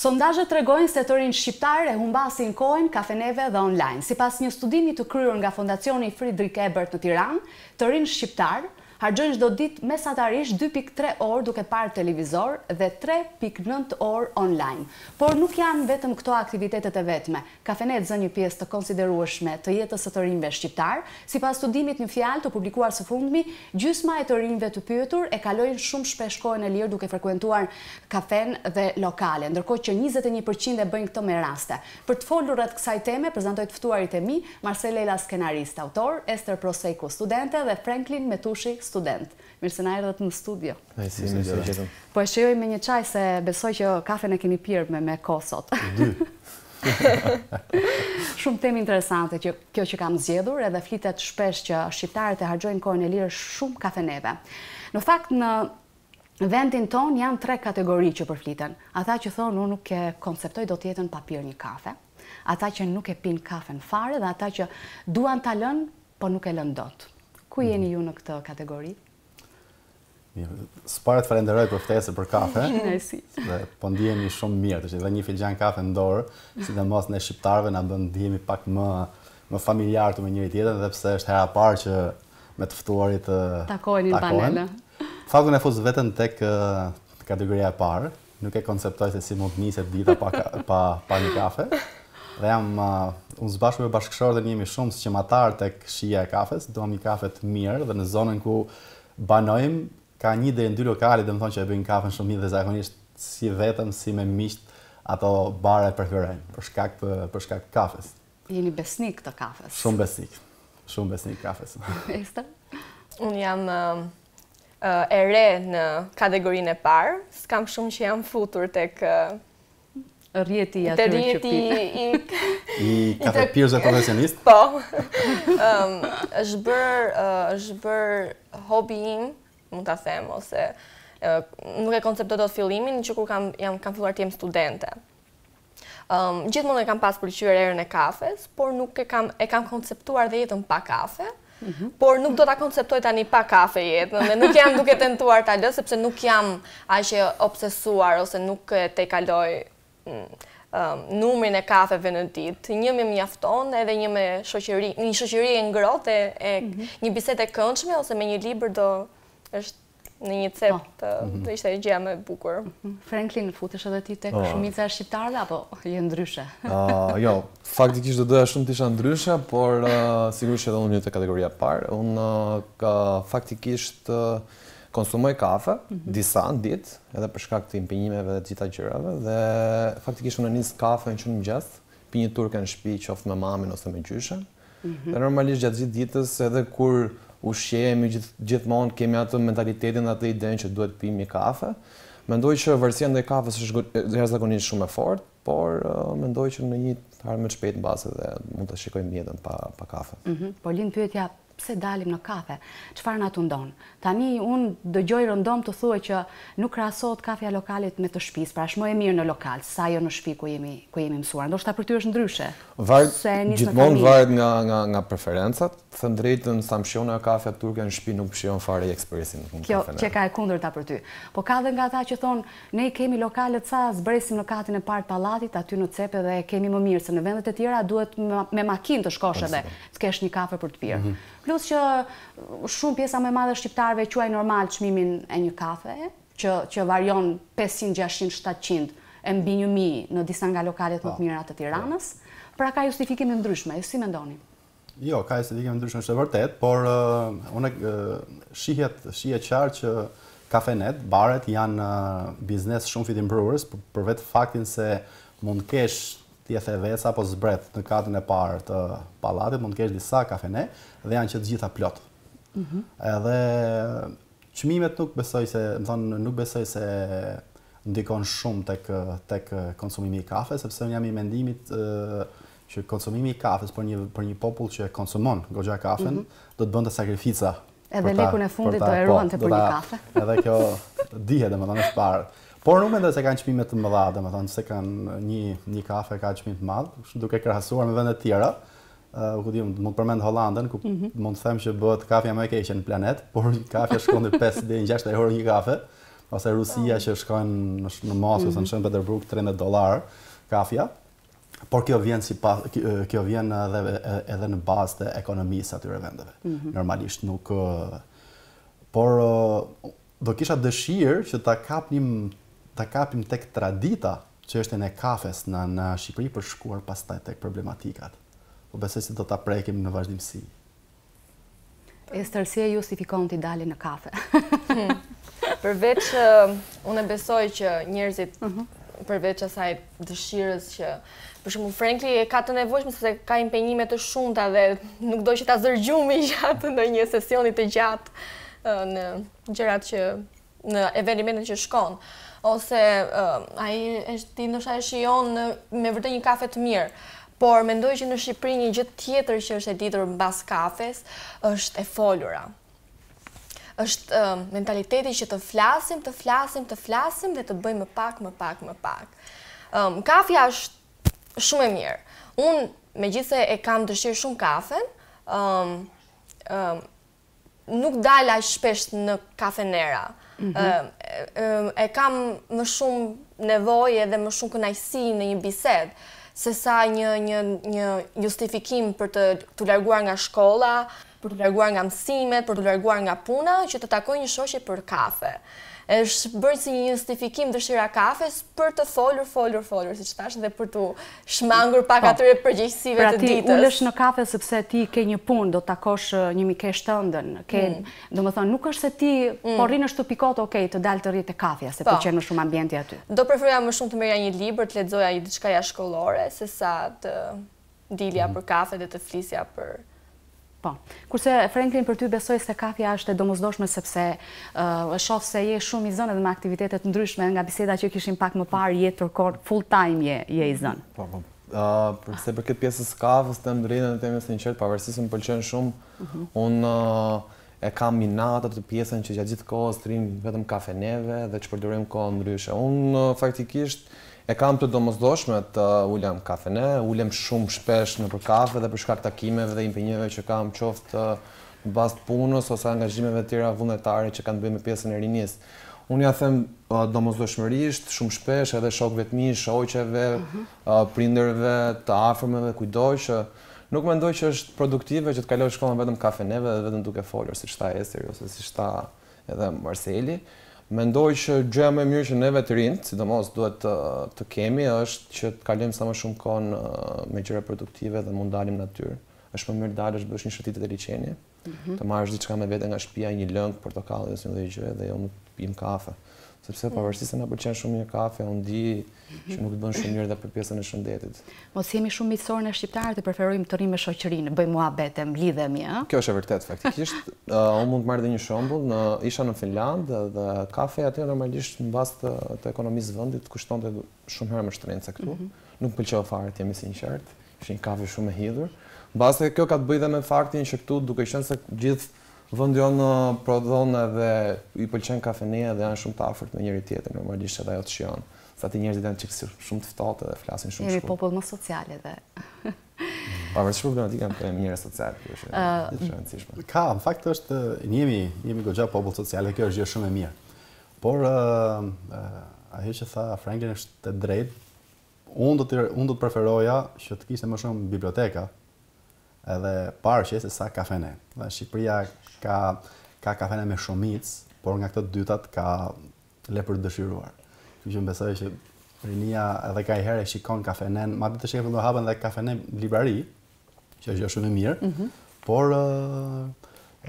Sondazhet tregojnë se të rinjtë shqiptarë e humbasin kohën kafeneve dhe online. Sipas një studimi të kryer nga Fondacioni Fridrik Ebert në Tiranë, të rinjtë shqiptarë harxhojnë çdo ditë mesatarisht dy pikë tre orë duke parë televizor dhe tre pikë nëntë orë online. Por nuk janë vetëm këto aktivitetet e vetme. Kafenetë zënë një pjesë të konsiderueshme të jetës së të rinjve shqiptarë. Sipas studimit në fjalë të publikuar së fundmi, gjysma e të rinjve të pyetur e kalojnë shumë shpesh kohën e lirë duke frekuentuar kafene dhe lokale, ndërkohë që njëzet e një për qind e bëjnë këtë me raste. Për të folur rreth kësaj teme, prezantoj të ftuarit e mi, Marsel Lela skenarist, autor, Ester Proseku, studente dhe Frenklin Metushi, student. Mirë se na erdhët në studio. Mirë se, mirë se ju gjetëm. Po e shijoj me një çaj se besoj që kafen e keni pirë me me kohë sot. Dy. Shumë temë interesante që kjo që kam zgjedhur edhe flitet shpesh që shqiptarët e harxhojnë kohën e lirë shumë kafeneve. Në fakt në vendin tonë janë tre kategori që përfliten. Ata që thonë unë nuk e konceptoj dot jetën pa pirë një kafe, ata që nuk e pinë kafen fare dhe ata që duan ta lënë Po nuk e lënë dot. Ku jeni ju në këtë kategori? Mirë, së pare të falenderoj për ftesën për kafe. Mirësi. Dhe po ndihemi shumë mirë, që edhe një filxan kafe në dorë, sidomos ne shqiptarëve, na bën të ndihemi pak më, më familjarë me njëri-tjetrin, dhe pse është hera e parë që me të ftuarit takohemi. Takohen. Në fakt unë e fus veten tek kategoria e parë, nuk e konceptoj se si mund të niset dita pa pa pa një kafe. Dhe jam uh, unë së bashku me bashkëshorten jemi shumë sqimatarë tek shija e kafes, duam një kafe të mirë dhe në zonën ku banojmë ka një deri në dy lokale, domethënë që e bëjnë kafen shumë mirë dhe zakonisht si vetëm si me miqtë ato bare i preferojmë për shkak të për shkak të kafes. Jeni besnikë të kafes. Shumë besnik. Shumë besnikë të kafes. Ester? Unë jam uh, e re në kategorinë e parë, s'kam shumë që jam futur tek rrjeti i atyre që pinë. I kafepirësve profesionistë? Po. është bërë është bërë hobi im, mund ta them ose nuk e konceptoj dot fillimin që kur kam jam kam filluar të jem studente. Um, gjithmonë e kam pas pëlqyer erën e kafes, por nuk e kam e kam konceptuar dhe jetën pa kafe. Mm -hmm. Por nuk do ta konceptoja tani pa kafe jetën dhe nuk jam duke tentuar ta lë sepse nuk jam aq e obsesuar ose nuk e tejkaloj mm, um, numrin e kafeve në ditë. Një më mjafton edhe një me shoqëri, një shoqëri e ngrohtë e, e mm -hmm. një bisedë e këndshme ose me një libër do ishte në një cep po. të mhm. të ishte gjëja më e bukur. Mhm. Franklin, futesh edhe ti tek po. shumica e shqiptarëve apo je ndryshe? Ah, jo, faktikisht do doja shumë të isha ndryshe, por ah, sigurisht edhe unë jam te kategoria e parë. Unë ah, ka faktikisht konsumoj kafe mhm. disa në ditë, edhe për shkak të impenjimeve dhe të gjitha gjërave dhe faktikisht unë nis kafen që në mëngjes, pi një turke në shtëpi, qoftë me mamin ose me gjyshen. Dhe normalisht gjatë gjithë ditës edhe kur ushqehemi gjithmonë kemi atë mentalitetin dhe atë idenë që duhet të pimë një kafe. Mendoj që varësia ndaj kafes është jashtëzakonisht shumë e fortë, por mendoj që në një ardhme të shpejtë mbase dhe mund ta shikojmë jetën pa pa kafe. Po lind pyetja pse dalim në kafe? Çfarë na tundon? Tani unë dëgjoj rëndom të thuhet që nuk krahasohet kafja e lokalit me të shtëpisë, pra është më e mirë në lokal, se sa ajo në shtëpi ku jemi ku jemi mësuar. Ndoshta për ty është ndryshe, Varet, se e nis në familje. gjithmonë varet nga nga nga preferencat. Të them të drejtën, sa më shijon ajo kafja turke në shtëpi nuk më shijon fare ekspresi në kafene. Kjo qenka e kundërta për ty. Po ka dhe nga ata që thonë, ne i kemi lokalet sa zbresim në katin e parë të pallatit, aty në cep edhe e kemi më mirë, se në vendet e tjera duhet me makinë të shkosh edhe të kesh një kafe për të pirë. Plus që shumë pjesa më e madhe e shqiptarëve e quajnë normal çmimin e një kafeje, që që varion pesëqind, gjashtëqind, shtatëqind e mbi një mijë në disa nga lokalet më të mira të Tiranës. Pra ka justifikime të ndryshme, ju si mendoni? Jo, ka justifikime të ndryshme, është e vërtetë, por unë shihet shihet qartë që kafenet, baret janë biznes shumë fitimprurës për vetë faktin se mund kesh Ti e the vetë sapo zbret në katin e parë të pallatit mund të kesh disa kafene dhe janë që të gjitha plot. Mhm. Edhe çmimet nuk besoj se, domethënë, nuk besoj se ndikon shumë tek tek konsumimi i kafes, sepse unë jam i mendimit ë që konsumimi i kafes për një për një popull që konsumon goxha kafen, mm -hmm. do të bënte sakrifica Edhe lekun e fundit do e ruante për një kafe. Edhe kjo dihet, domethënë, është parë. Por nuk mendoj se kanë çmime të mëdha, domethënë, se kanë një, një kafe ka çmim të madh, duke krahasuar me vende të tjera. Uh, ku dimë, mund të përmend Holandën, ku mm -hmm. mund të them që bëhet kafja më e keqe në planet, por një kafe shkon në 5 deri në 6 euro një kafe, ose Rusia oh. që shkon në, në Moskë, mm -hmm. në Shën Peterburg 13 dollar kafja. Por kjo vjen si pa, kjo vjen edhe edhe në bazë të ekonomisë së atyre vendeve. Mm -hmm. Normalisht nuk por do kisha dëshirë që ta kapnim ta kapim tek tradita çështjen e kafes në në Shqipëri për shkuar pastaj tek problematikat. Po besoj se do ta prekim në vazhdimësi. Ester, si e justifikon ti daljen në kafe? Përveç, unë besoj që njerëzit, mhm. përveç asaj dëshirës që, për shembull, Frenkli e ka të nevojshme, sepse ka impenjime të shumta dhe nuk do që ta zërë gjumi gjatë një sesioni të gjatë në gjërat që në evenimentet që shkon, ose ai e ti ndoshta e shijon me vërtet një kafe të mirë, por mendoj që në Shqipëri një gjë tjetër që është e ditur mbas kafes është e folura. Është uh, mentaliteti që të flasim, të flasim, të flasim dhe të bëjmë më pak, më pak, më pak. Um, kafja është shumë e mirë. Unë, me gjithse e kam dëshirë shumë kafen, um, um, nuk dal aq shpesh në kafenera. E kam më shumë nevojë dhe më shumë kënaqësi në një bisedë, se sa një, një, një justifikim për të, t'u larguar nga shkolla, për t'u larguar nga mësimet, për t'u larguar nga puna, që të takoj një shoqe për kafe. Është bërë si një justifikim dëshira e kafes për të folur, folur, folur, siç thashë, dhe për t'iu shmangur pak po. atyre përgjegjësive pra të ditës. Pra ti ulesh në kafe sepse ti ke një punë, do të takosh një mikeshë tënden, mm. domethënë, nuk është se ti mm. po rri në shtëpi kot, okej, të dal të rri te kafja, se më pëlqen më shumë ambienti aty. Do preferoja më shumë të merja një libër, të lexoja diçka jashtëshkollore, se sa të dilja për kafe dhe të flisja për... Po. Kurse Franklin për ty besoj se kafja është e domosdoshme sepse e shoh se je shumë i zënë edhe me aktivitete të ndryshme nga biseda që kishim pak më parë je tërë kohën full time je je i zënë. Po po. Përsa i përket pjesës së kafes të drejtën të jem i sinqertë pavarësisht se më pëlqen shumë unë E kam inat atë pjesën që gjatë gjithë kohës të rrimë vetëm kafeneve dhe s'e përdorim kohën ndryshe. Unë faktikisht e kam të domosdoshme të ulem në kafene, ulem shumë shpesh nëpër kafe dhe për shkak takimeve dhe impenjimeve që kam qoftë në bazë të punës ose angazhimeve të tjera vullnetare që kanë të bëjnë me pjesën e rinisë. Unë ia them domosdoshmërisht, shumë shpesh edhe shokëve të mi, shoqeve, prindërve, të afërmve, kujtdo që Nuk mendoj që është produktive që të kalosh kohën vetëm kafeneve dhe vetëm duke folur, siç tha Esteri ose siç tha edhe Marseli. Mendoj që gjëja më e mirë që neve të rinjtë, sidomos duhet të të kemi është që të kalojmë sa më shumë kohën me gjëra produktive dhe mund të dalim në natyrë. Është më mirë të dalësh të bësh një shëtitje te liqeni, Mhm. të marrësh diçka me vete nga shtëpia, një lëng, portokalli ose ndonjë gjë dhe jo më të pimë kafe. Sepse mhm. pavarësisht se na pëlqen shumë një kafe, unë di mhm. që nuk të bën shumë mirë dhe për pjesën e shëndetit. Mos jemi shumë miqësorë ne shqiptarët e preferojmë të rrimë me shoqërinë, bëjmë muhabet, mblidhemi, ëh. Kjo është e vërtetë faktikisht. Unë mund të marr një shembull, unë isha në Finlandë dhe kafe aty normalisht në bazë të, të ekonomisë së vendit kushtonte shumë herë më shtrenjtë se këtu. Nuk më pëlqeu fare të jem i sinqertë. Është një kafe shumë e hidhur. Mbase kjo ka të bëjë dhe me faktin që këtu duke qenë se gjithë vendi jonë, pothuaj edhe i pëlqen kafeneja dhe janë shumë të afërt me njëri tjetrin, normalisht edhe ajo të shijon. Se aty njerëzit janë çik si shumë të ftohtë dhe flasin shumë shkurt. Jemi popull më social edhe. Ka vërtet shumë problematika po jemi njerëz social, kjo është e rëndësishme. Ka, në fakt është jemi jemi goxha popull social dhe kjo është gjë shumë e mirë. Por ajo që tha Franklin është e drejtë, Unë do të unë do të preferoja që të kishte më shumë biblioteka edhe parqe se sa kafene. Dhe Shqipëria ka ka kafene me shumicë, por nga këto të dytat ka, lë për të dëshiruar. Kështu që besoj që rinia edhe nganjëherë e shikon kafenen, madje së fundmi u hapen edhe kafene librari, Që është gjë shumë e mirë, por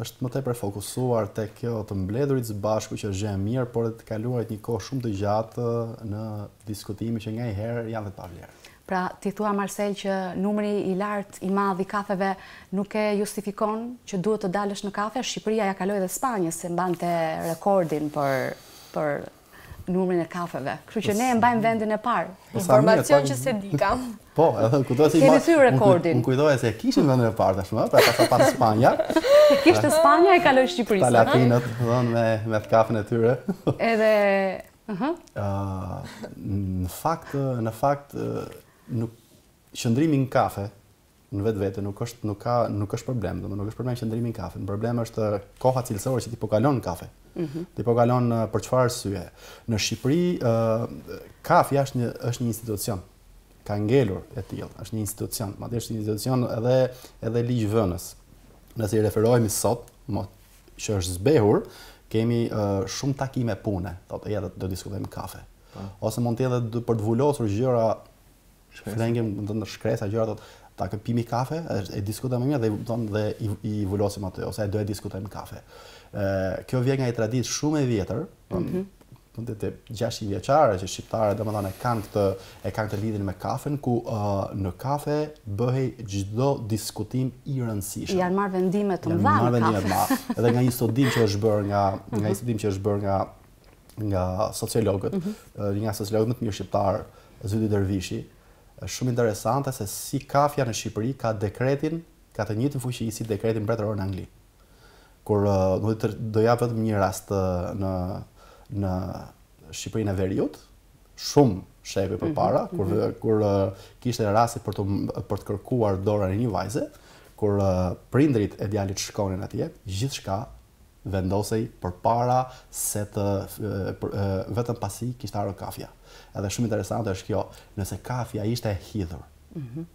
është më tepër e fokusuar te kjo të mbledhurit së bashku që është gjë e mirë, por dhe të kaluarit një kohë shumë të gjatë në diskutime që nganjëherë janë dhe pa vlerë. Pra, ti thua Marcel që numri i lartë i madh i kafeve nuk e justifikon që duhet të dalësh në kafe, Shqipëria ia kaloi dhe Spanjës, e mbante rekordin për për numrin e kafeve. Kështu që ne e mbajmë vendin e parë. Po Informacion që s'e dija. Po, edhe kjo do të thotë. Kemi thyer rekordin. Unë kujtoja se kishim vendin e parë tashmë, pra pas pas Spanjës. E kishte Spanja e kaloi Shqipëria. Pra, domethënë me me kafen e tyre. Edhe, ëh. Ëh, në fakt, në fakt nuk qëndrimi në kafe në vetvete nuk është nuk ka nuk është problem, domethënë nuk është problem qëndrimi në kafe. Problemi është koha cilësore që ti po kalon në kafe. Mm -hmm. Ti po kalon për çfarë arsye? Në Shqipëri ë uh, kafja është një është një institucion. Ka ngelur e tillë, është një institucion, madje është një institucion edhe edhe ligjvënës. Nëse i referohemi sot, edhe që është zbehur, kemi uh, shumë takime pune, thotë edhe do ta diskutojmë në kafe. Pa. Po. Ose mund të jetë edhe për të vulosur gjëra Flengim do të shkresa gjëra do ta pimë një kafe, dhe e diskutojmë më mirë dhe don dhe i, i vulosim aty ose do e diskutojmë në kafe. Ë kjo vjen nga një traditë shumë e vjetër, do mm -hmm. të thotë 600 vjeçare që shqiptarët domethënë e kanë këtë e kanë këtë lidhje me kafen ku uh, në kafe bëhej çdo diskutim i rëndësishëm. Janë marrë vendime të mëdha në kafe. Janë marrë vendime të mëdha. Edhe nga një studim që është bërë nga nga një mhm. studim që është bërë nga nga sociologët, mm -hmm. një nga sociologët më të mirë shqiptarë, Zyhdi Dervishi, është shumë interesante se si kafja në Shqipëri ka dekretin, ka të njëjtën fuqi si dekreti mbretëror në Angli. Kur do të do jap vetëm një rast në në Shqipërinë e Veriut, shumë shekuj mhm, përpara, mm -hmm. kur mhm. kur ishte rasti për të për të kërkuar dorën e një vajze, kur prindërit e djalit shkonin atje, gjithçka vendosej përpara se të vetëm pasi kishte ardhur kafja. Edhe shumë interesante është kjo, nëse kafja ishte e hidhur. Mhm.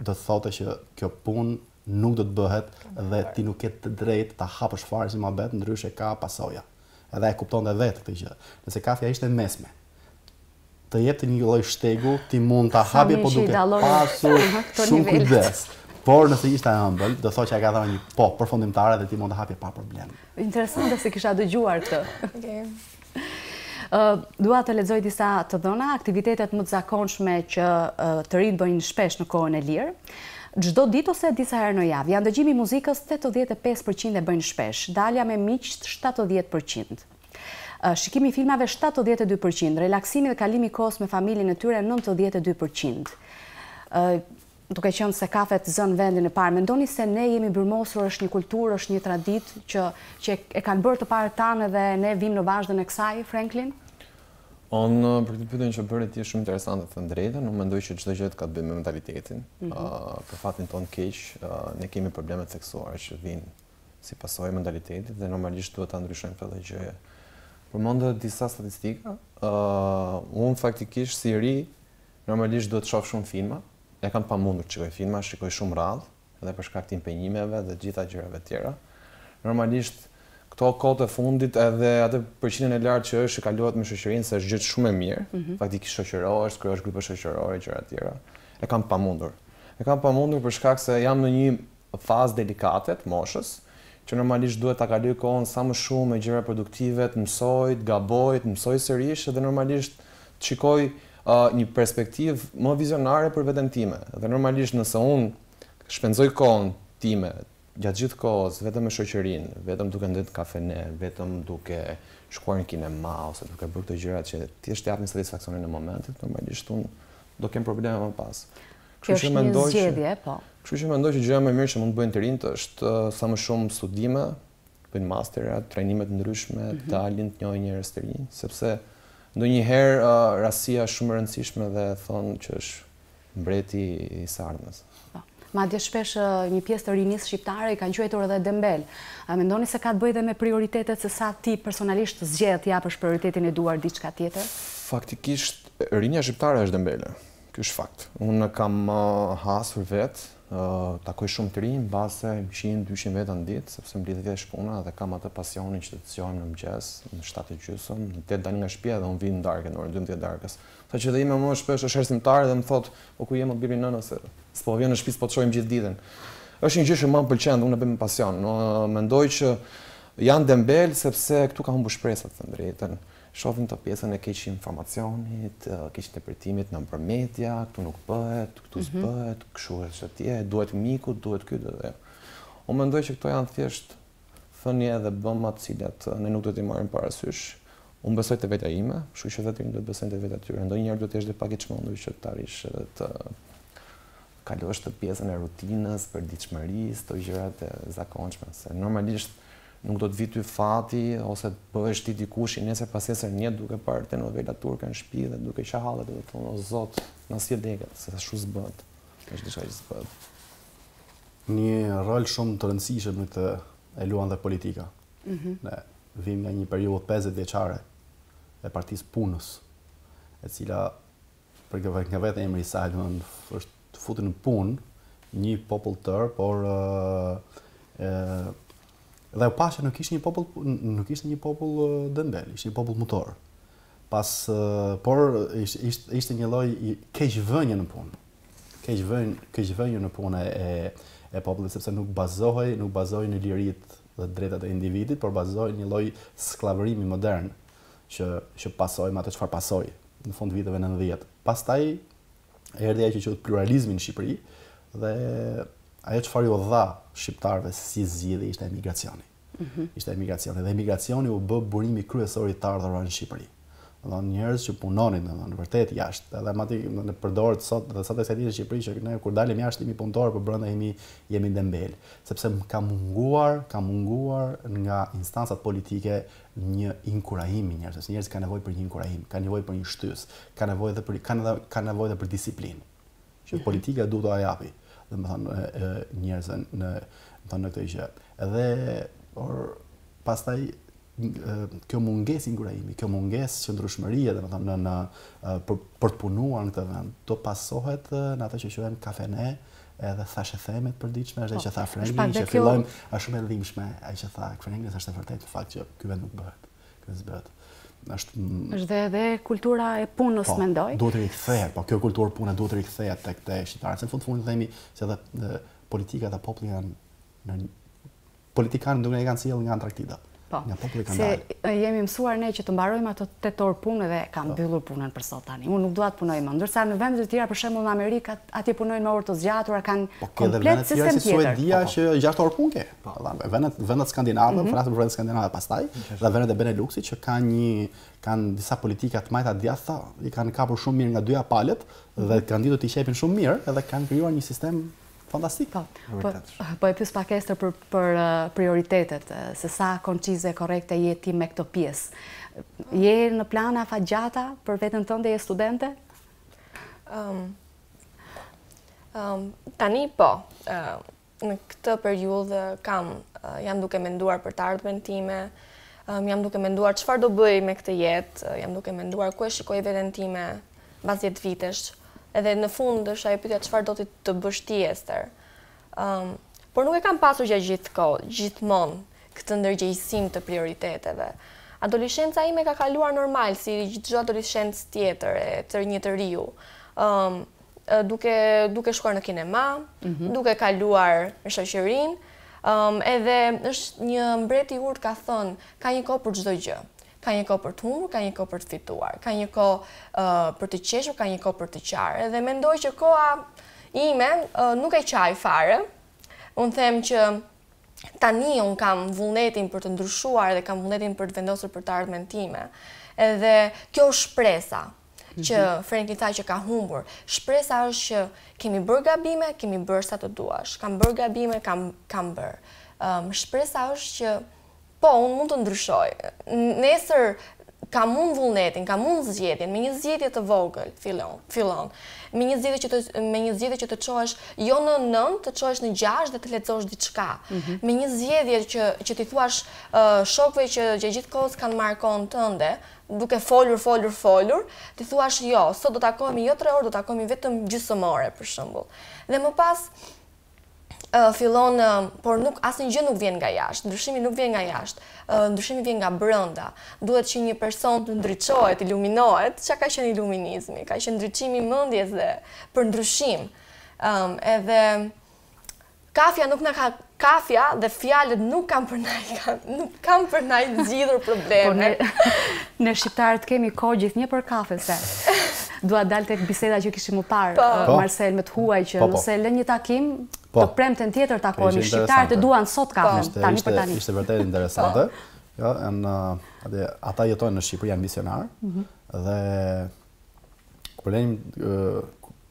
Do të thotë që kjo punë nuk do të bëhet dhe ti nuk ke të drejtë ta hapësh fare si muhabet, ndryshe ka pasoja. Edhe e kuptonte vetë këtë gjë. Nëse kafja ishte e mesme, të jetë një lloj shtegu, ti mund ta hapje po duke pasur shumë kujdes. Por nëse ishte e ëmbël, do thotë që e ka dhënë një po përfundimtare dhe ti mund ta hapje pa problem. Interesante s'e kisha dëgjuar këtë. Okej. Dua të lexoj disa të dhëna, aktivitetet më të zakonshme që të rinjtë bëjnë shpesh në kohën e lirë. Çdo ditë ose disa herë në javë, janë dëgjimi i muzikës 85% e bëjnë shpesh, dalja me miqtë 70%. Shikimi i filmave shtatëdhjetë e dy për qind, relaksimi dhe kalimi i kohës me familjen e tyre nëntëdhjetë e dy për qind. Duke qenë se kafet zënë vendin e parë, mendoni se ne jemi brumosur, është një kulturë, është një traditë që që e kanë bërë të parët tanë dhe ne vijmë në vazhdën e kësaj, Franklin? Unë për këtë pyetjen që bëre ti është shumë interesante të thënë drejtën, unë mendoj që çdo gjë ka të bëjë me mentalitetin. Mhm. Ëh, për fatin tonë keq, ne kemi probleme të theksuara që vijnë si pasojë e mentalitetit dhe normalisht duhet ta ndryshojmë këtë lloj gjëje. Përmende edhe disa statistika, ë uh, unë faktikisht si i ri normalisht duhet të shoh shumë filma, e kam pamundur të shikoj filma, shikoj shumë rrallë, edhe për shkak të impenjimeve dhe gjitha gjërave tjera. Normalisht këto kohë të fundit edhe atë përqindjen e lartë që është që kalohet me shoqërinë se është gjë shumë e mirë, mm -hmm. faktikisht shoqërohesh, krijosh grupe shoqërore e gjëra të tjera. E kam pamundur. E kam pamundur për shkak se jam në një fazë delikate të moshës, që normalisht duhet ta kaloj kohën sa më shumë me gjëra produktive, të mësoj, të gaboj, të mësoj sërish dhe normalisht të shikoj një perspektivë më vizionare për veten time. Dhe normalisht nëse unë shpenzoj kohën time gjatë gjithë kohës vetëm me shoqërinë, vetëm duke ndetë në kafene, vetëm duke shkuar në kinema ose duke bërë këto gjëra që thjesht japin satisfaksionin e momentit, normalisht unë do kem probleme më pas. Kjo është një zgjedhje, po. Kështu që mendoj që gjëja më e mirë që mund të bëjnë të rinjtë është sa më shumë studime, të bëjnë masterë, trajnime të ndryshme, mhm. të dalin të njohin njerëz të rinj, sepse ndonjëherë uh, rastësia është shumë e rëndësishme dhe thonë që është mbreti i së ardhmes. Po. Madje shpesh një pjesë të rinisë shqiptare i kanë quajtur edhe dembel. A mendoni se ka të bëjë dhe me prioritetet se sa ti personalisht zgjedh t'i japësh prioritetin e duhur diçka tjetër? Faktikisht, rinia shqiptare është dembele. Ky është fakt. Unë kam hasur vetë, takoj shumë të rinj, mbase njëqind, dyqind veta në ditë, sepse më lidhet edhe puna dhe kam atë pasionin që të të zgjohem në mëngjes, në shtatë e gjysëm, në tetë dal nga shtëpia dhe unë vij në darkë, në orën dymbëdhjetë të darkës. Saqë edhe ime më shpesh është arsimtare dhe më thotë, po ku je more bir i nënës, se s'po vjen në shtëpi s'po të shohim gjithë ditën. Është një gjë që mua më pëlqen dhe unë e bëj me pasion. Mendoj që janë dembelë sepse këtu ka humbur shpresa të thënë drejtën. Shohim atë pjesën e keqinformacionit, keqinterpretimit nëpër media, këtu nuk bëhet, këtu s'bëhet, kështu është atje, e duhet miku, duhet ky, duhet ajo. Unë mendoj që këto janë thjesht thënie dhe bëma të cilat ne nuk duhet t'i marrim parasysh. Unë besoj te vetja ime, kështu që edhe të rinjtë duhet të besojnë te vetja e tyre. Ndonjëherë duhet të jesh edhe pak i çmendur që të arrish edhe të kalosh atë pjesën e rutinës, përditshmërisë, këto gjërat e zakonshme, se normalisht nuk do të vijë ty fati ose të bëhesh ti dikushi nesër pasesër nj duke parë telenovelat turke në shtëpi dhe duke qarë hallet dhe të thonë o zot, na sjell lekët, se ashtu s'bëhet. Është diçka që s'bëhet. Një rol shumë të rëndësishëm në këtë e luan dhe politika. Mhm. Ne vim nga një periudhë 50 vjeçare e partisë punës, e cila Për, kuptohet nga vetë emri i saj, deshte të fuste në punë një popull tërë, por e, dhe u pa që nuk ishte një popull, nuk ishte një popull dembel, ishte një popull punëtor. Pas, por ishte, ishte, ishte një lloj keqvënie në punë. Keqvënie, keqvënie në punë e, e popullit, sepse nuk bazohej, nuk bazohej në liritë dhe të drejtat e individit, por bazohej një lloj skllavërimi modern. që që pasoi me atë çfarë pasoi në fund të viteve 90. Pastaj erdhi ajo që quhet pluralizmi në Shqipëri dhe ajo çfarë iu dha shqiptarëve si zgjidhje ishte emigracioni. Mm -hmm. Ishte emigracioni dhe emigracioni u bë burimi kryesor i të ardhurave në Shqipëri. Do njerëz që punonin me të vërtetë jashtë, edhe madje përdoret sot dhe sot e kësaj dite në Shqipëri që ne kur dalim jashtë jemi punëtorë, por brenda jemi jemi dembelë, sepse ka munguar, ka munguar nga instancat politike një inkurajim i njerëzve, se njerëzit kanë nevojë për një inkurajim, kanë nevojë për një shtysë, kanë nevojë edhe për kanë edhe kanë nevojë edhe për disiplinë. Që politika duhet t'ua japi, domethënë njerëzve në domethënë në këtë gjë. Edhe por pastaj kjo mungesë inkurajimi, kjo mungesë qëndrueshmërie, domethënë në, në për, për të punuar në këtë vend, do pasohet në atë që quhen kafene, edhe thashetheme të përditshme, është ajo po, që tha Franklin, që fillojmë, është shumë e dhimbshme ajo që tha Franklin, është e vërtetë në fakt që ky vend nuk bëhet. Ky s'bëhet. Është është dhe edhe kultura e punës po, mendoj. Duhet të rikthehet, po kjo kulturë pune duhet të rikthehet tek te shqiptarët. Se në fund të fundit themi se edhe politika dhe populli janë në politikanët nuk e kanë sjellë nga Antarktida. Po. Nga populli kanë dalë. Se jemi mësuar ne që të mbarojmë ato 8 orë punë dhe kam po. mbyllur punën për sot tani. Unë nuk dua të punoj më. Ndërsa në vende të tjera, për shembull në Amerikë, atje punojnë me orë të zgjatura, kanë po, komplet sistem tjetër. Po, edhe Suedia po, që 6 orë punë ke. Po, vendet vendet skandinave, mhm. flasim për vendet skandinave pastaj, dhe vendet e Beneluxit që kanë një kanë disa politika të majta djathta, i kanë kapur shumë mirë nga dyja palët dhe mhm. kanë ditur t'i qepin shumë mirë, edhe kanë krijuar një sistem Fantastik. Po, po, po e pyes pak Ester për, për uh, prioritetet, uh, se sa koncize e korrekte je ti me këto pjesë. Je në plane afatgjata për veten tënde je studente? Um, um, tani po, uh, në këtë periudhë kam, uh, jam duke menduar për të ardhmen time, um, jam duke menduar çfarë do bëj me këtë jetë, uh, jam duke menduar ku e shikoj veten time, mbas dhjetë vitesh. Edhe në fund është ajo pyetja çfarë do ti të bësh ti Ester. Ëm, por nuk e kam pasur gjatë gjithë kohë, gjithmonë këtë ndërgjegjësim të prioriteteve. Adoleshenca ime ka kaluar normal si çdo adoleshencë tjetër e të një të riu. Ëm, duke duke shkuar në kinema, mhm. duke kaluar me shoqërinë. Ëm, edhe është një mbret i urtë ka thënë, ka një kohë për çdo gjë. Ka një kohë për të humbur, ka një kohë për të fituar. Ka një kohë për të qeshur, ka një kohë për të qarë. Dhe mendoj që koha ime nuk e qaj fare. Unë them që tani unë kam vullnetin për të ndryshuar dhe kam vullnetin për të vendosur për të ardhmen time. Edhe kjo është shpresa që mhm. Frenki tha që ka humbur. Shpresa është që kemi bërë gabime, kemi bërë sa të duash. Kam bërë gabime, kam bërë. Shpresa është që Po, unë mund të ndryshoj. Nesër kam unë vullnetin, kam unë zgjedhjen, me një zgjedhje të vogël fillon, fillon. Me një zgjedhje që të me një zgjedhje që të çohesh jo në 9, të çohesh në 6 dhe të lexosh diçka. Mhm. Me një zgjedhje që që t'i thuash uh, shokëve që gjatë gjithë kohës kanë marrë kohën tënde, duke folur, folur, folur, t'i thuash jo, sot do takohemi jo 3 orë, do takohemi vetëm gjysmë ore për shembull. Dhe më pas fillon por nuk asnjë gjë nuk vjen nga jashtë ndryshimi nuk vjen nga jashtë ndryshimi vjen nga brenda duhet që një person të ndriçohet iluminohet çka ka qenë iluminizmi ka qenë ndriçimi i mendjes dhe për ndryshim um, edhe kafja nuk na ka kafja dhe fjalët nuk kanë për na nuk kanë për na zgjidhur probleme po ne ne shqiptarët kemi kohë gjithnjë për kafe se Dua dal tek biseda që kishim më parë po. Eh, po. Marcel me të huaj që po, nëse lë një takim të premten tjetër takohemi shqiptarët e duan sot kafen tani për tani. Ishte vërtet interesante. Jo, janë eh, ata jetojnë në Shqipëri, janë misionarë mhm. dhe kur lëmë eh,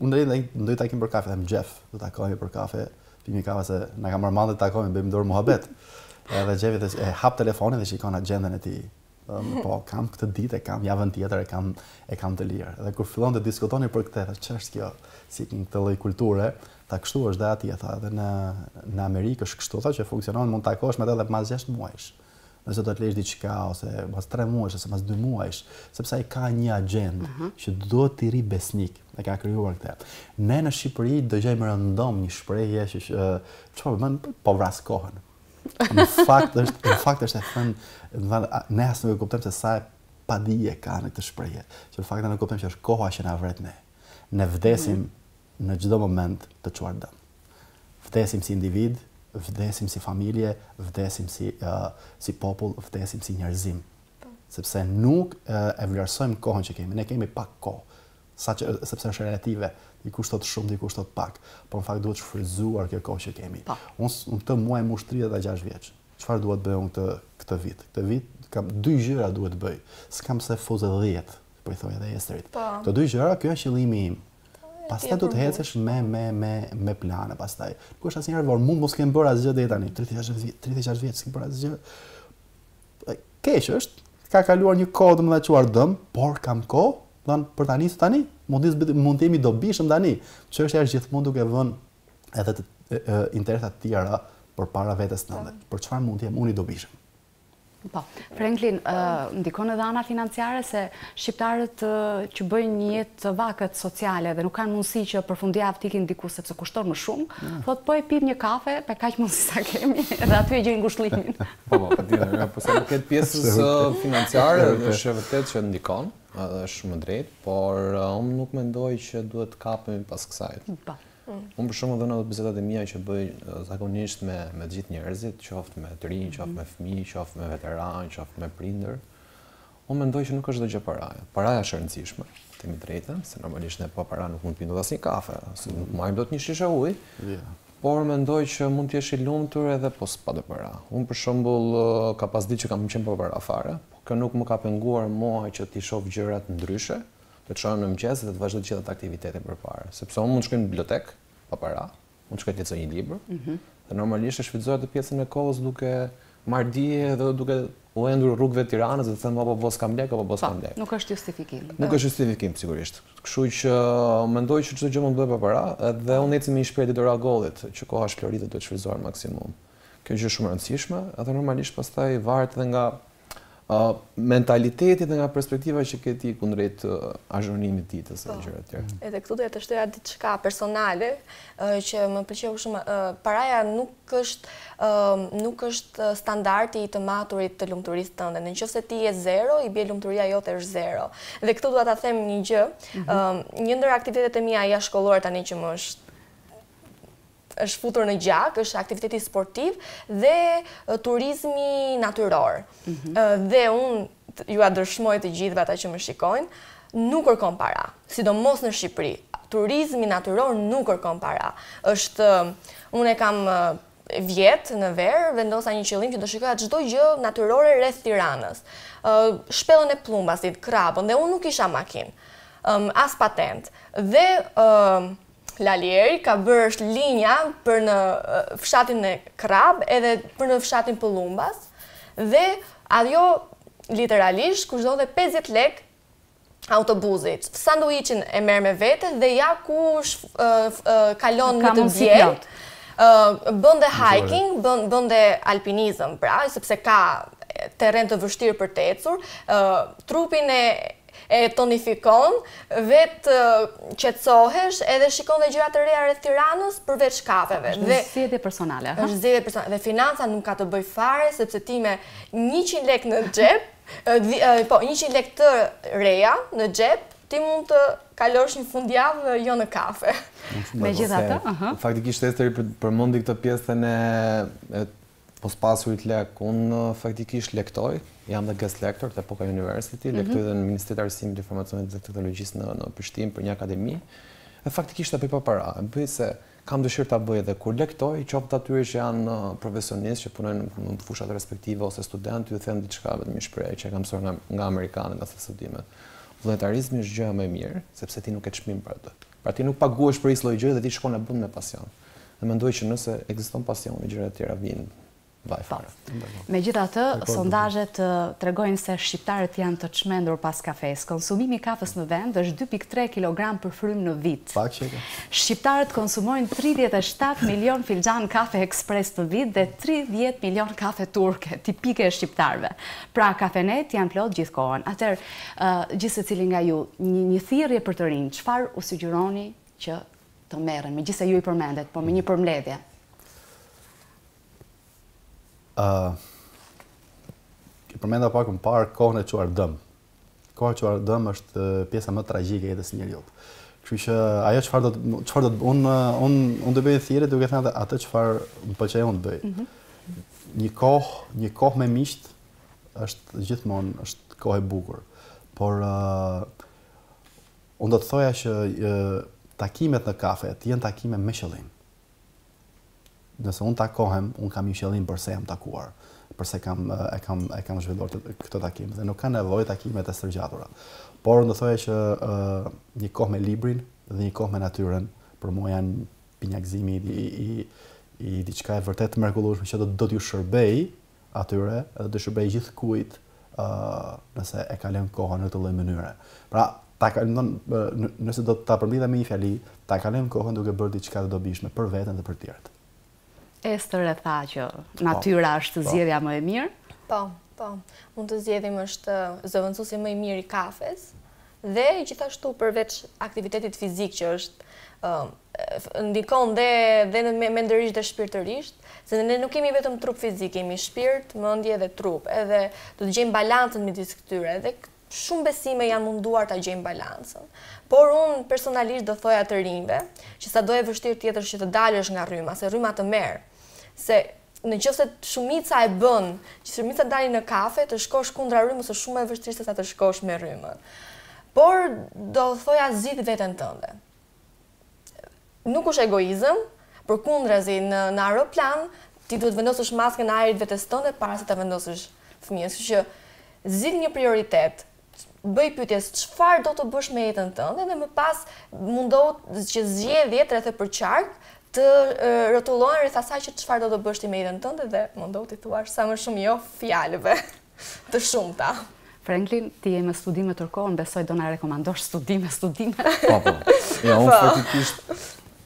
unë dhe ndonjë takim për kafe, them Jeff, do takohemi për kafe, pimi kafe se na ka marrë malli të takohemi, bëjmë një dorë muhabet. Edhe Jeffi dhe e hap telefonin dhe shikon agjendën e tij. po kam këtë ditë e kam javën tjetër e kam e kam të lirë. Dhe kur fillon të diskutoni për këtë, thashë ç'është kjo? Si e keni këtë lloj kulture? Tha kështu është dhe atje, tha edhe në në Amerikë është kështu, tha që funksionon mund të takosh me të edhe pas 6 muajsh. Nëse do të lësh diçka ose pas 3 muajsh ose pas 2 muajsh, sepse ai ka një agjendë uh mhm. -huh. që do t'i rri besnik, e ka krijuar këtë. Ne në Shqipëri dëgjojmë rëndom një shprehje që çfarë bën po vras kohën. Në fakt është, në fakt është e thënë, domethënë ne as nuk e kuptojmë se sa padije ka në këtë shprehje, që në fakt ne nuk kuptojmë që është koha që na vret ne. Ne vdesim mm -hmm. në çdo moment të çuar dëm. Vdesim si individ, vdesim si familje, vdesim si uh, si popull, vdesim si njerëzim. Po. Sepse nuk uh, e vlerësojmë kohën që kemi. Ne kemi pak kohë. saqë sepse është relative, dikush thotë shumë, dikush thotë pak, por në fakt duhet shfrytëzuar kjo kohë që kemi. Po. Unë unë këtë muaj mbush 36 vjeç. Çfarë duhet të bëj unë këtë këtë vit? Këtë vit kam dy gjëra duhet të bëj. S'kam pse fus 10, po i thoj edhe Esterit. Po. Këto dy gjëra, kjo është qëllimi im. Po, pastaj do të hecesh me me me me plane pastaj. Nuk është asnjëherë vonë, mund mos kem bërë asgjë deri tani, 36 vjet, 36 vjet s'kam bërë asgjë. Keq është, ka kaluar një kohë domethënë e çuar dëm, por kam kohë, thënë, për tani për tani, mund të mund të jem i dobishëm tani. Çështja është gjithmonë duke vënë edhe të interesa të tjera përpara vetes tënde, për çfarë mund të jem unë i dobishëm. Po, Franklin, ndikon edhe ana financiare se shqiptarët që bëjnë një jetë të vakët sociale dhe nuk kanë mundësi që për fundjavë të ikin diku sepse kushton më shumë, thotë po e pim një kafe, për kaq mundësi sa kemi, dhe aty e gjejnë ngushëllimin. Po, po, patjetër, jo, për sa i përket pjesës financiare, është e vërtetë që ndikon, edhe është shumë e drejtë, por unë nuk mendoj që duhet të kapemi pas kësaj. Po. Unë për shembull dhe në bisedat e mia që bëj zakonisht me me të gjithë njerëzit, qoftë me të rinj, qoftë me fëmijë, qoftë me veteranë, qoftë me prindër, Unë mendoj që nuk është çdo gjë paraja. Paraja është e rëndësishme, të themi të drejtën, se normalisht ne pa para nuk mund të pimë dot asnjë kafe, ose nuk marrim dot një shishe ujë. Por mendoj që mund të jesh i lumtur edhe po s'pate para. Unë për shembull, ka pas ditë që kam qenë pa para fare, por kjo nuk më ka penguar mua që t'i shoh gjërat ndryshe, të çohem në mëngjes dhe të vazhdoj të gjitha aktivitetet përpara. Sepse unë mund të shkoj në bibliotekë pa para, Unë shkoj të lexoj një libër. Mm -hmm. Dhe normalisht e shfrytëzoj atë pjesën e kohës duke marr dije dhe duke u endur rrugëve të Tiranës dhe të them apo po s'kam lek apo po s'po, kam lek. Nuk është justifikim. Nuk është justifikim sigurisht. Kështu që uh, mendoj që çdo gjë mund të bëhet pa para dhe po. unë ecim me një shpejtë dorë gollit që koha shkollore do të shfrytëzohet maksimum. Kjo gjë është shumë e rëndësishme, edhe normalisht pastaj varet edhe nga Mentaliteti dhe nga perspektiva që ke ti kundrejt azhurnimit të ditës e gjëra të tjera. Edhe këtu doja të shtoja diçka personale që më pëlqeu shumë. Paraja nuk është nuk është standarti i të maturit të lumturisë tënde. Në qoftë se ti je zero, i bie lumturia jote është zero. Dhe këtu dua ta them një gjë, një ndër aktivitetet e mia jashtëshkollore tani që më është është futur në gjak, është aktiviteti sportiv dhe turizmi natyror. Mhm. Dhe unë jua dëshmoj të gjithëve ata që më shikojnë, nuk kërkon para, sidomos në Shqipëri. Turizmi natyror nuk kërkon para. Është, unë e kam vjet në verë, vendosa një qëllim që do shikoja çdo gjë natyrore rreth Tiranës. Shpellën e Pëllumbasit, Krrabën, dhe unë nuk kisha makinë, as patentë. Dhe Lali Eri ka bërë është linja për në fshatin e Krrabës edhe për në fshatin Pëllumbas dhe ajo literalisht kushton dhe 50 lek autobuzit. Sanduiçin e merr me vete dhe ja ku kalon një të diel. Bën dhe hiking, bën dhe alpinizëm, pra, sepse ka terren të vështirë për të ecur. Trupin e e tonifikon, vetë qetësohesh edhe shikon dhe gjëra të reja rreth Tiranës përveç kafeve. Është zgjedhje personale, aha. Është zgjedhje personale dhe financa nuk ka të bëjë fare sepse ti me 100 lekë në xhep, po 100 lekë të reja në xhep, ti mund të kalosh një fundjavë jo në kafe. Megjithatë, aha. Faktikisht Esteri përmendi këtë pjesën e Po, e të pasurit lek, unë faktikisht lektoj, jam dhe guest lector te Epoka University, mhm. lektoj dhe në Ministri të Arsimit të Informacionit dhe Teknologjisë në, në Prishtinë për një akademi, dhe faktikisht s'e bëj për para, e bëj se kam dëshirë të bëj dhe kur lektoj, qoftë atyre që janë uh, profesionistë, që punojnë në fushat respektive, ose studentë, ju them diçka vetëm një shprehje që e kam mësuar nga, nga amerikanët, nga studimet. Vullnetarizmi është gjëja më e mirë, sepse ti nuk ke çmim për atë. Pra ti nuk paguhesh për asnjë lloj gjëje dhe ti shkon e bën me pasion. Dhe mendoj që nëse ekziston pasioni, gjërat e tjera vijnë vaj fare. Megjithatë, sondazhet tregojnë se shqiptarët janë të çmendur pas kafesë. Konsumimi i kafes në vend është dy pikë tre kilogramë për frymë në vit. Shqiptarët konsumojnë tridhjetë e shtatë milionë filxhanë kafe ekspres në vit dhe tridhjetë milionë kafe turke, tipike e shqiptarëve. Pra kafenetë janë plot gjithë kohën. Atëherë, gjithsecili nga ju, një një thirrje për të rinjtë, çfarë u sugjeroni që të merren, megjithëse ju i përmendët, po me një përmbledhje? Ë, e përmenda pak më parë, kohën e çuar dëm. Koha e çuar dëm është pjesa më tragjike e jetës së njeriut. Kështu që ajo çfarë do të çfarë do të un un un do bëj thirrje duke thënë atë çfarë më pëlqej un të bëj. Mhm. Një kohë, një kohë me miqt është gjithmonë është kohë e bukur. Por uh, un do të thoja që uh, takimet në kafe të jenë takime me qëllim. Nëse unë takohem, unë kam një qëllim përse jam takuar, përse kam, e kam, e kam zhvilluar këtë takim. Dhe nuk ka nevojë takimet e stërgjatura. Por unë do thoja që ë, një kohë me librin dhe një kohë me natyrën, për mua janë binjakëzimi i, i, i, i diçka e vërtet mrekullueshme që do, do t'u shërbejë atyre do t'i shërbejë gjithkujt nëse e kalojnë kohën në këtë lloj mënyre. Pra, ta kalojnë nëse do ta përmblidhja me një fjali, ta kalojnë kohën duke bërë diçka të dobishme për veten dhe për të tjerët. Ester e tha që po, natyra është po. zgjedhja më e mirë. Po, po. Mund të zgjedhim është zëvendësuesi më i mirë i kafes. Dhe gjithashtu përveç aktivitetit fizik që është ndikon dhe dhe mendërisht dhe shpirtërisht, se ne nuk jemi vetëm trup fizik, jemi shpirt, mendje dhe trup. Edhe duhet të gjejmë balancën midis këtyre dhe shumë besime janë munduar ta gjejnë balancën. Por unë personalisht do thoja të rinjve që sado e vështirë të jetë që të dalësh nga rryma, se rryma të merr. Se në qoftë se shumica e bën, që shumica dalin në kafe, të shkosh kundra rrymës është shumë më e vështirë se sa të shkosh me rrymën. Por do thoja zgjidh veten tënde. Nuk është egoizëm, përkundrazi në në aeroplan ti duhet të vendosësh maskën e ajrit vetes tënde para se ta vendosësh fëmijës. Kështu që zgjidh një prioritet, bëj pyetjes çfarë do të bësh me jetën tënde dhe më pas mundohu që zgjedhjet rreth e përqark të rrotullohen rreth asaj që çfarë do të bësh ti me jetën tënde dhe mundohu t'i thuash sa më shumë jo fjalëve të shumta. Franklin, ti je me studime tërë kohën, besoj do na rekomandosh studime, studime. Po, po. Ja, unë po. faktikisht,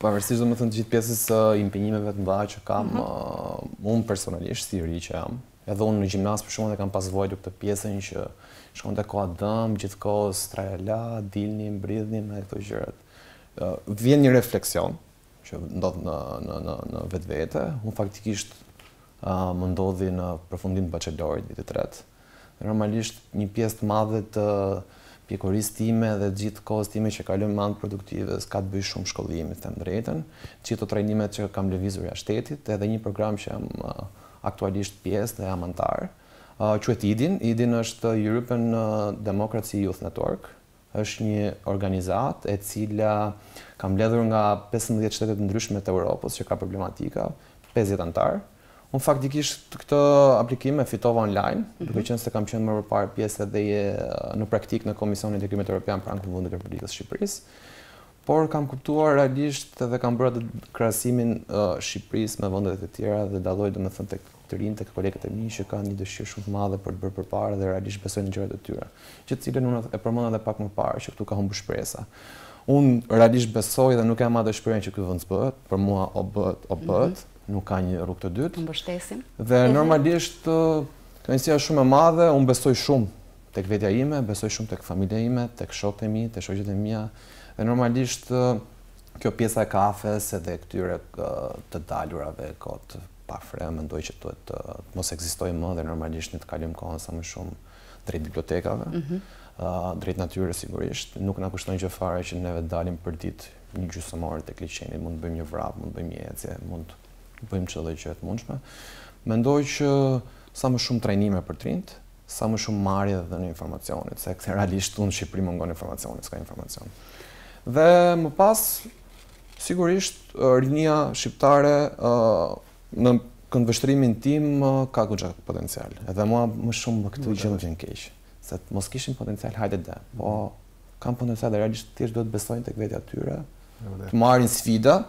pavarësisht domethënë gjithë pjesës së impenjimeve të mëdha që kam, mhm. uh, unë personalisht, si i ri që jam, Edhe unë në gjimnaz për shembull e kam pas vuajtur këtë pjesën që shkonte koha dëm gjithë kohës tralala, dilnim, bridhnim edhe këto gjërat. Vjen një refleksion që ndodh në në në në vetvete. Unë faktikisht më ndodhi në përfundim të bachelorit, viti i tretë. Normalisht një pjesë të madhe të pjekurisë time dhe gjithë kohës time që kaloj në mënyrë produktive s'ka të bëjë shumë shkollimi të them të drejtën. Gjithë këto trajnimet që kam lëvizur jashtë shtetit, edhe një program që jam aktualisht pjesë dhe jam anëtar, quhet EDYN. EDYN është European Democracy Youth Network. Është një organizatë e cila ka mbledhur nga pesëmbëdhjetë shtete të ndryshme të Europës që ka problematika, pesëdhjetë anëtarë. Unë faktikisht këtë aplikim e fitova online, duke qenë se kam qenë më përparë pjesë edhe në praktikë në Komisionin e Integrimit Evropian pranë Kuvendit të Republikës së Shqipërisë. Por kam kuptuar realisht dhe kam bërë atë krahasimin e Shqipërisë me vendet e tjera dhe dalloj domethënë tek të rinjtë, tek kolegët e mi që kanë një dëshirë shumë të madhe për të bërë përpara dhe realisht besojnë në gjërat e tyre, gjë të cilën unë e përmenda edhe pak më parë që këtu ka humbur shpresa. Unë realisht besoj dhe nuk e ha atë shprehjen që ky vend s'bëhet, për mua o bëhet, o bëhet. nuk ka një rrugë të dytë. Të mbështes. Dhe normalisht, kënaqësia shumë e madhe, unë besoj shumë tek vetja ime, besoj shumë tek familja ime, tek shokët e mi, tek shoqet e mia. Dhe normalisht, kjo pjesa e kafes edhe këtyre të dalurave, kot pa fre, mendoj që të të mos ekzistojë më dhe normalisht ne të kalojmë kohën sa më shumë drejt bibliotekave, mhm. drejt natyrës sigurisht, nuk na kushton gjë fare që neve dalim përditë një gjysëm orë tek liqeni, mund të bëjmë një vrap, mund të bëjmë një ecje, mund të bëjmë çdo gjë të mundshme. Mendoj që sa më shumë trajnime për të rinjtë, sa më shumë marrje dhe dhënie informacioni, se këtu realisht në Shqipëri mungon informacioni, s'ka informacion. Dhe më pas, sigurisht, rinia shqiptare në këndvështrimin tim ka goxha potencial. Edhe mua më shumë për këtë gjë më vjen keq, se të mos kishin potencial hajde de, po kanë potencial realisht thjesht duhet të besojnë tek vetja e tyre, të marrin sfida.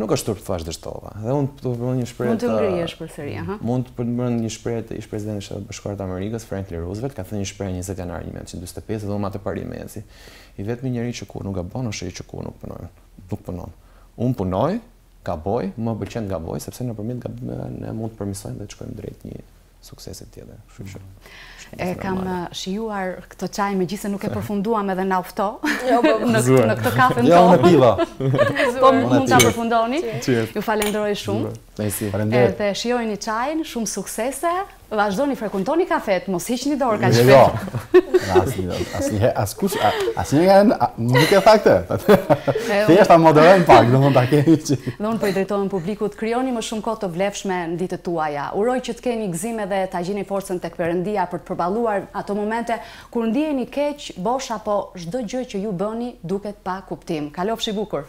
Nuk është turp të thuash dështova. Dhe mund të përmend një shprehje. Mund të ngrihesh përsëri, aha. Mund të përmend një shprehje të ish-presidentit të Shteteve të Bashkuara të Amerikës, Franklin Roosevelt, ka thënë një shprehje 20 janar 1945 dhe unë atë parim besoj. I vetmi njeri që kurrë nuk gabon është ai që kurrë nuk punon. Nuk punon. Unë punoj, gaboj, më pëlqen të gaboj sepse nëpërmjet gabimeve ne mund të përmirësojmë dhe të shkojmë drejt një suksesi tjetër. Kështu që. E kam shijuar këtë çaj megjithëse nuk e përfunduam edhe na u ftoh në në këtë kafe tonë. Jo, unë e piva. Po mund ta përfundoni. Ju falenderoj shumë. Mersi. Faleminderit. Edhe shijojeni çajin, shumë suksese. Vazhdoni frekuentoni kafet, mos hiqni dorë kaq shpejt. Jo. Asnjë, asnjë, askush, asnjë nga ne nuk e tha këtë. Thjesht ta moderojnë pak, do mund ta kemi. Dhe unë po i drejtohem publikut, krijoni më shumë kohë të vlefshme në ditët tuaja. Uroj që të keni gëzim edhe ta gjeni forcën tek Perëndia për të përballuar ato momente kur ndiheni keq, bosh apo çdo gjë që ju bën t'i duket pa kuptim. Kalofshi bukur!